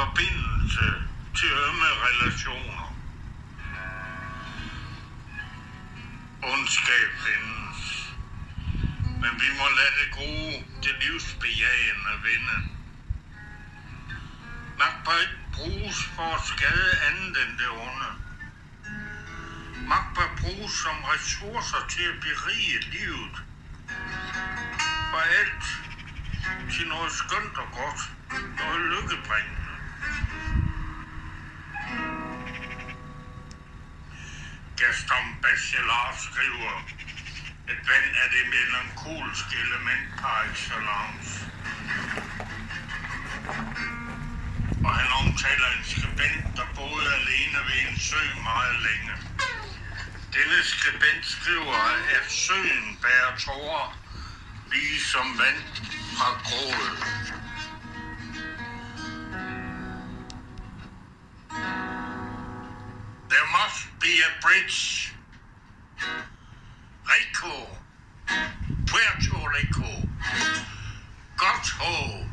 Forbindelse til ømme relationer. Ondskab findes. Men vi må lade det gode, det livsbejagende vinde. Magt bør ikke bruges for at skade andet end det onde. Magt bør bruges som ressourcer til at berige livet. For alt til noget skønt og godt, noget lykkebringende. Gaston Bachelard skriver, at vand er det melankolske element par excellence. Og han omtaler en skribent, der boede alene ved en sø meget længe. Denne skribent skriver, at søen bærer tårer, ligesom vand fra grådet. There must be a bridge. Rico. Puerto Rico. Got ho.